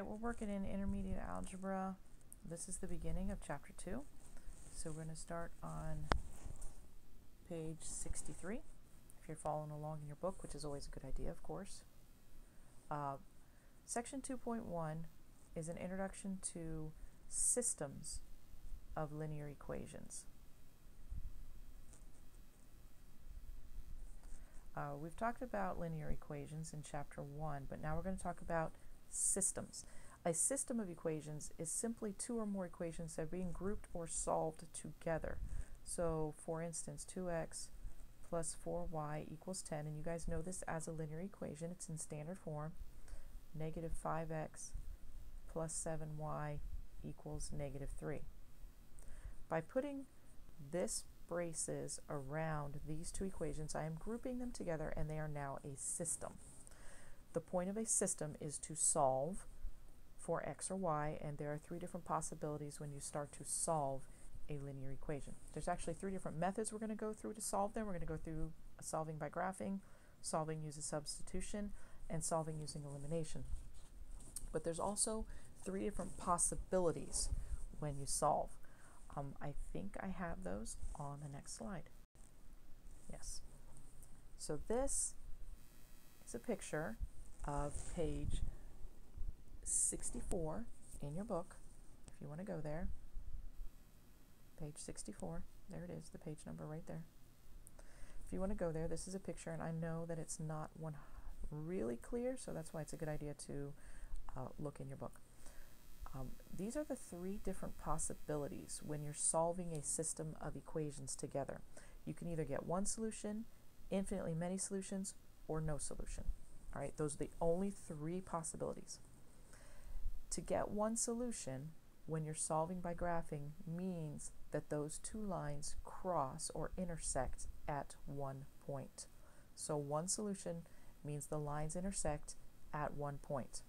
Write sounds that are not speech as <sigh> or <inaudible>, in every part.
right, we're working in intermediate algebra. This is the beginning of chapter 2. So we're going to start on page 63, if you're following along in your book, which is always a good idea, of course. Uh, section 2.1 is an introduction to systems of linear equations. Uh, we've talked about linear equations in chapter 1, but now we're going to talk about systems. A system of equations is simply two or more equations that are being grouped or solved together. So, for instance, 2x plus 4y equals 10, and you guys know this as a linear equation. It's in standard form. Negative 5x plus 7y equals negative 3. By putting this braces around these two equations, I am grouping them together and they are now a system. The point of a system is to solve for x or y, and there are three different possibilities when you start to solve a linear equation. There's actually three different methods we're going to go through to solve them. We're going to go through solving by graphing, solving using substitution, and solving using elimination. But there's also three different possibilities when you solve. Um, I think I have those on the next slide. Yes. So this is a picture of page 64 in your book, if you want to go there. Page 64. There it is, the page number right there. If you want to go there, this is a picture, and I know that it's not one really clear, so that's why it's a good idea to uh, look in your book. Um, these are the three different possibilities when you're solving a system of equations together. You can either get one solution, infinitely many solutions, or no solution. All right, those are the only three possibilities. To get one solution when you're solving by graphing means that those two lines cross or intersect at one point. So one solution means the lines intersect at one point.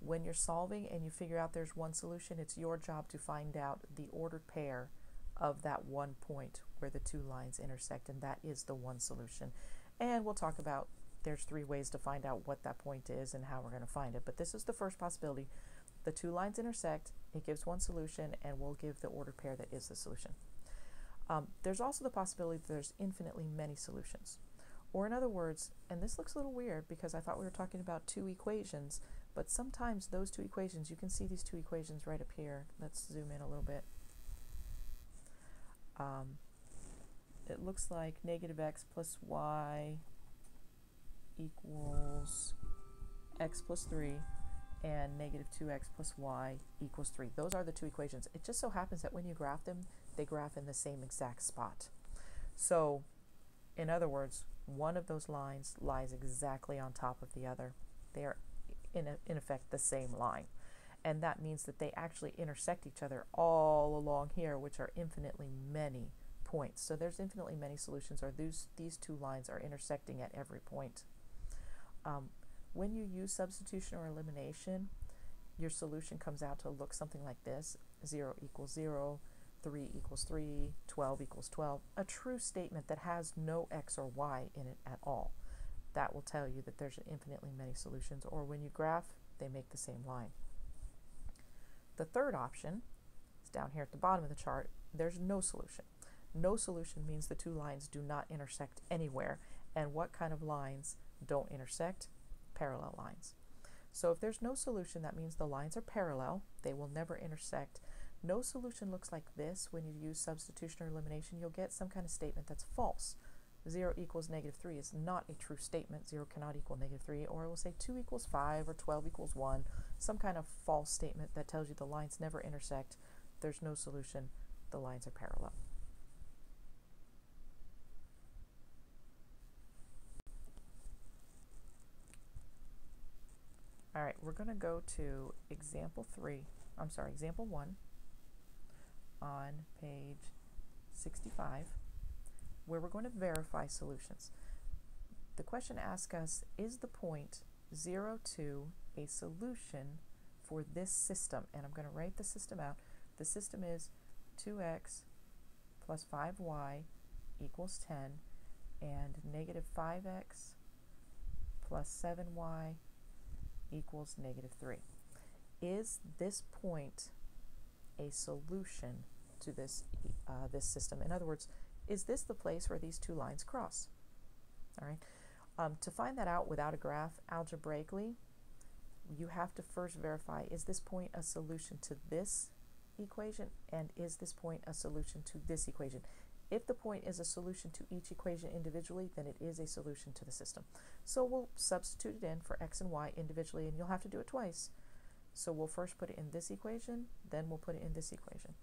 When you're solving and you figure out there's one solution, it's your job to find out the ordered pair of that one point where the two lines intersect, and that is the one solution. And we'll talk about there's three ways to find out what that point is and how we're going to find it. But this is the first possibility. The two lines intersect, it gives one solution, and we'll give the ordered pair that is the solution. Um, there's also the possibility that there's infinitely many solutions. Or in other words, and this looks a little weird because I thought we were talking about two equations, but sometimes those two equations, you can see these two equations right up here. Let's zoom in a little bit. Um, it looks like negative x plus y equals x plus 3 and negative 2x plus y equals 3. Those are the two equations. It just so happens that when you graph them, they graph in the same exact spot. So, in other words, one of those lines lies exactly on top of the other. They are, in, a, in effect, the same line. And that means that they actually intersect each other all along here, which are infinitely many points. So there's infinitely many solutions, or these, these two lines are intersecting at every point. Um, when you use substitution or elimination, your solution comes out to look something like this 0 equals 0, 3 equals 3, 12 equals 12, a true statement that has no x or y in it at all. That will tell you that there's infinitely many solutions, or when you graph, they make the same line. The third option is down here at the bottom of the chart. There's no solution. No solution means the two lines do not intersect anywhere. And what kind of lines don't intersect, parallel lines. So if there's no solution, that means the lines are parallel. They will never intersect. No solution looks like this. When you use substitution or elimination, you'll get some kind of statement that's false. 0 equals negative 3 is not a true statement. 0 cannot equal negative 3. Or it will say 2 equals 5 or 12 equals 1. Some kind of false statement that tells you the lines never intersect. There's no solution. The lines are parallel. We're going to go to example three, I'm sorry, example one on page 65, where we're going to verify solutions. The question asks us, is the point 0, 2 a solution for this system? And I'm going to write the system out. The system is 2x plus 5y equals 10 and negative 5x plus 7y equals negative 3. Is this point a solution to this, uh, this system? In other words, is this the place where these two lines cross? All right. Um, to find that out without a graph algebraically, you have to first verify, is this point a solution to this equation? And is this point a solution to this equation? If the point is a solution to each equation individually, then it is a solution to the system. So we'll substitute it in for x and y individually, and you'll have to do it twice. So we'll first put it in this equation, then we'll put it in this equation.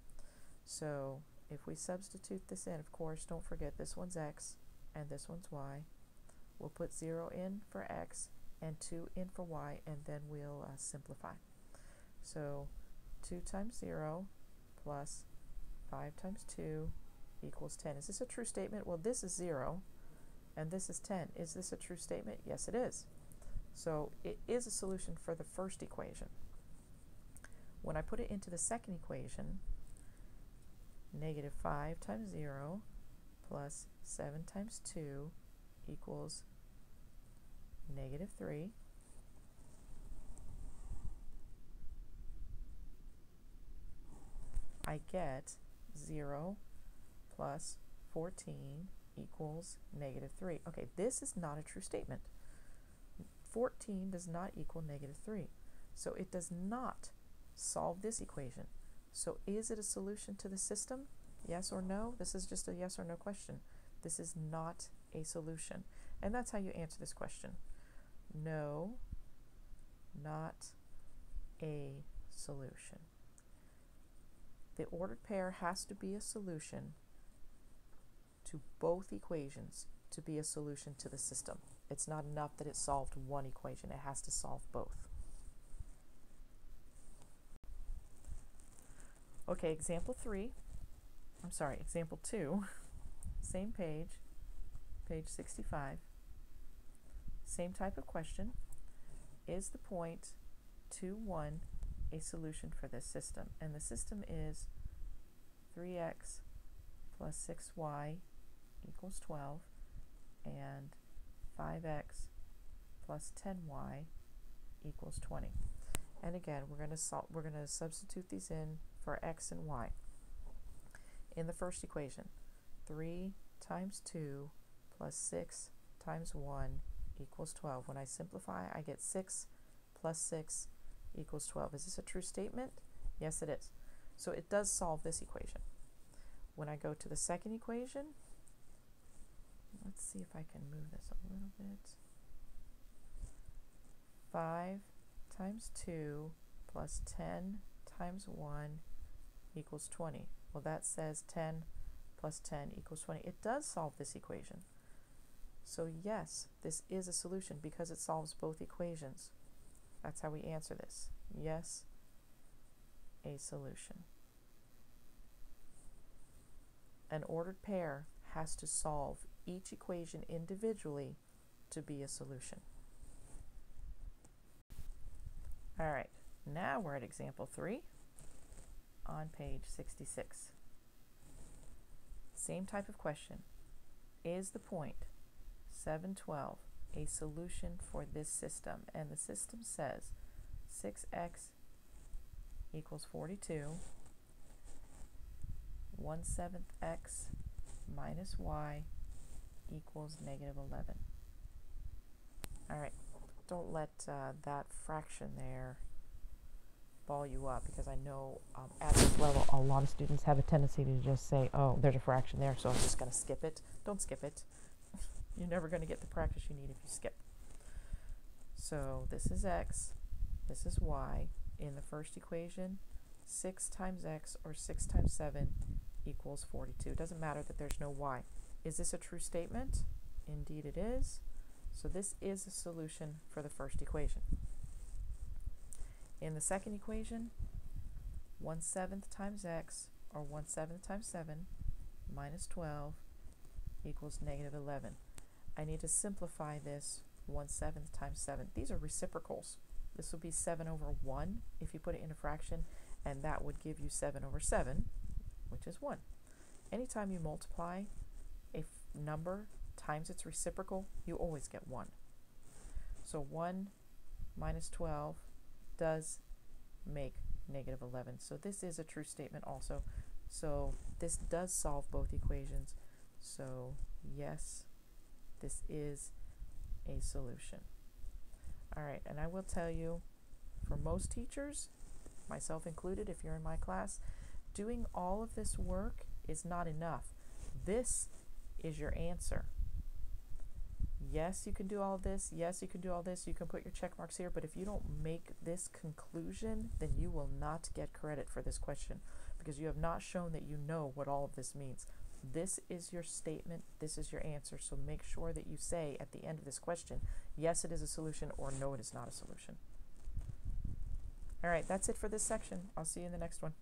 So if we substitute this in, of course, don't forget this one's x and this one's y. We'll put 0 in for x and 2 in for y, and then we'll uh, simplify. So 2 times 0 plus 5 times 2 equals 10. Is this a true statement? Well, this is 0, and this is 10. Is this a true statement? Yes, it is. So it is a solution for the first equation. When I put it into the second equation, negative 5 times 0 plus 7 times 2 equals negative 3. I get 0 plus 14 equals negative 3. Okay, this is not a true statement. 14 does not equal negative 3. So it does not solve this equation. So is it a solution to the system? Yes or no? This is just a yes or no question. This is not a solution. And that's how you answer this question. No, not a solution. The ordered pair has to be a solution to both equations to be a solution to the system. It's not enough that it solved one equation, it has to solve both. Okay, example three, I'm sorry, example two, <laughs> same page, page 65. Same type of question. Is the point 2, 1 a solution for this system? And the system is 3x plus 6y equals 12 and 5x plus 10y equals 20. And again, we're going to solve, we're going to substitute these in for x and y. In the first equation, 3 times 2 plus 6 times 1 equals 12. When I simplify, I get 6 plus 6 equals 12. Is this a true statement? Yes, it is. So it does solve this equation. When I go to the second equation, let's see if I can move this a little bit. 5 times 2 plus 10 times 1 equals 20. Well, that says 10 plus 10 equals 20. It does solve this equation. So yes, this is a solution because it solves both equations. That's how we answer this. Yes, a solution. An ordered pair has to solve each equation individually to be a solution. All right, now we're at example three on page 66. Same type of question. Is the point 712 a solution for this system? And the system says 6x equals 42, 1 seventh x minus y equals negative 11. All right, don't let uh, that fraction there ball you up because I know um, at this level a lot of students have a tendency to just say, oh, there's a fraction there, so I'm just going to skip it. Don't skip it. <laughs> You're never going to get the practice you need if you skip. So this is x, this is y. In the first equation, 6 times x or 6 times 7 equals 42. It doesn't matter that there's no y. Is this a true statement? Indeed it is. So this is a solution for the first equation. In the second equation, 1 seventh times x, or 1 seventh times 7, minus 12, equals negative 11. I need to simplify this 1 seventh times 7. These are reciprocals. This would be 7 over 1 if you put it in a fraction, and that would give you 7 over 7, which is 1. Anytime you multiply number times its reciprocal, you always get 1. So 1 minus 12 does make negative 11. So this is a true statement also. So this does solve both equations. So yes, this is a solution. All right, and I will tell you, for most teachers, myself included, if you're in my class, doing all of this work is not enough. This is your answer. Yes, you can do all this. Yes, you can do all this. You can put your check marks here, but if you don't make this conclusion, then you will not get credit for this question because you have not shown that you know what all of this means. This is your statement. This is your answer. So make sure that you say at the end of this question, yes, it is a solution, or no, it is not a solution. All right, that's it for this section. I'll see you in the next one.